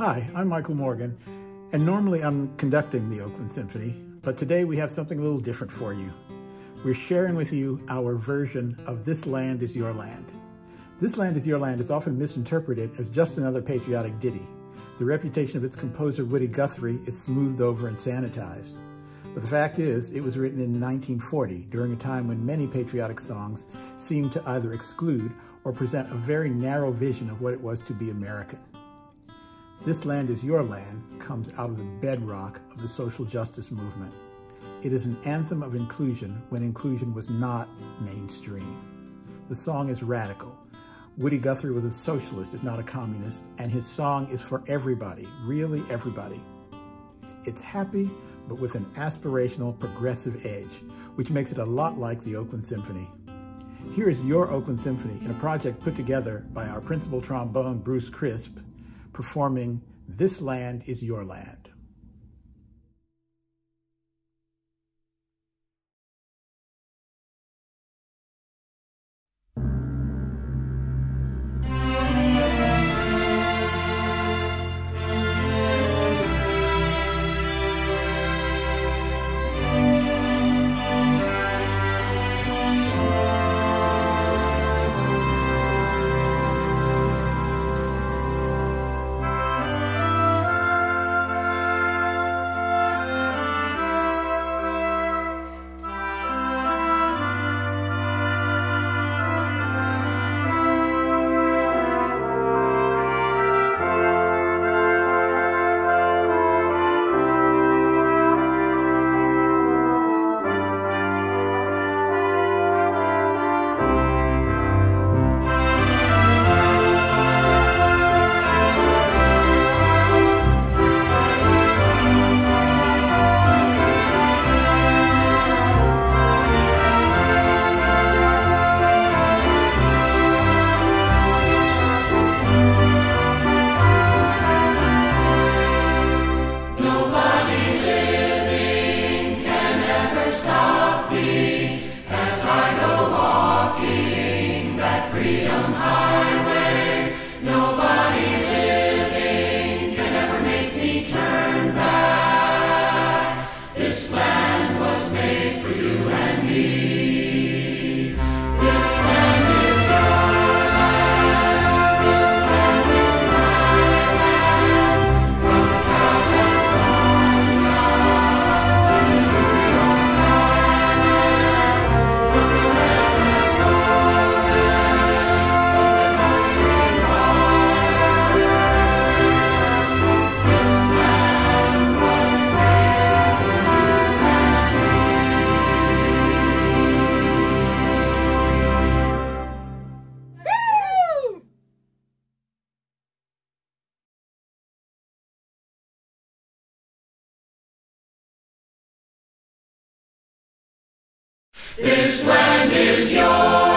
Hi, I'm Michael Morgan, and normally I'm conducting the Oakland Symphony, but today we have something a little different for you. We're sharing with you our version of This Land is Your Land. This Land is Your Land is often misinterpreted as just another patriotic ditty. The reputation of its composer, Woody Guthrie, is smoothed over and sanitized. But the fact is, it was written in 1940, during a time when many patriotic songs seemed to either exclude or present a very narrow vision of what it was to be American. This Land is Your Land comes out of the bedrock of the social justice movement. It is an anthem of inclusion when inclusion was not mainstream. The song is radical. Woody Guthrie was a socialist, if not a communist, and his song is for everybody, really everybody. It's happy, but with an aspirational, progressive edge, which makes it a lot like the Oakland Symphony. Here is your Oakland Symphony in a project put together by our principal trombone, Bruce Chrisp, performing This Land is Your Land. This land is yours.